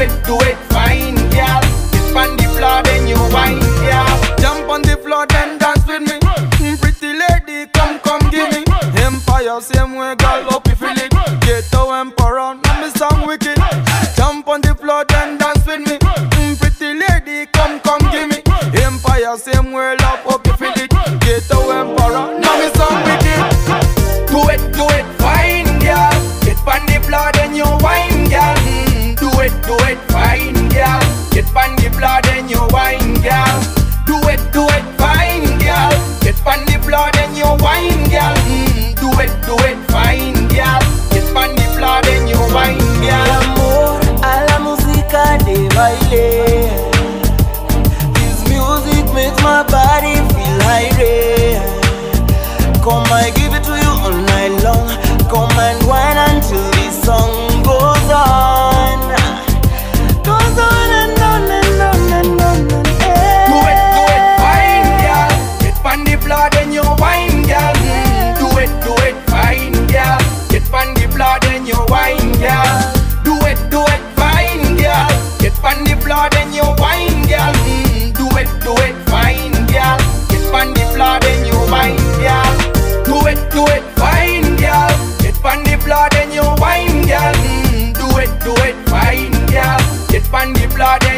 it, do it fine, girl. It's on the floor, then you whine, girl. Jump on the floor, then dance with me. Pretty lady, come, come, give me. Empire, same way, girl, Up if you feel it. Ghetto emperor, now me song wicked. Jump on the floor, then dance with me. Mm, pretty lady, come, come, give me. Empire, same way, love, up if you feel it. Ghetto emperor, now me song wicked. Do it, do it, fine, girl. Get on the floor, then you whine it, do it, fine, girl. Get on the floor, then you wine. floor